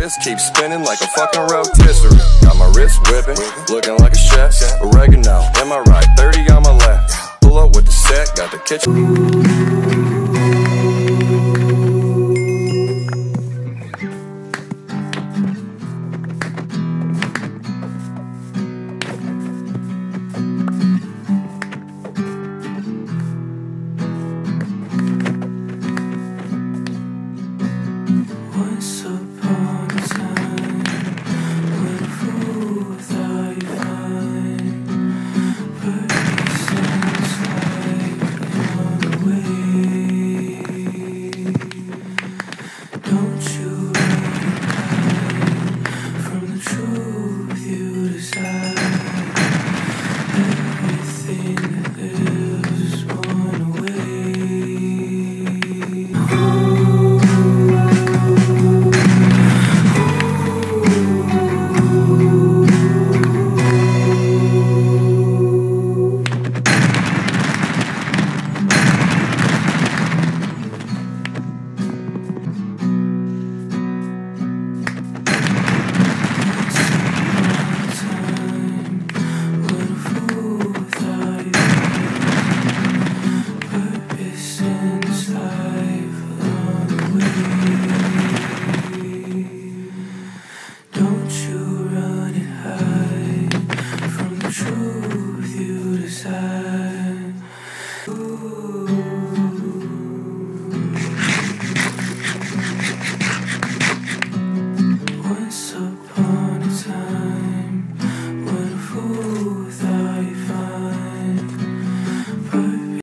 wrist keeps spinning like a fucking rotisserie. Got my wrist whipping, looking like a chef. Oregano, am I right? 30 on my left. Pull up with the set, got the kitchen.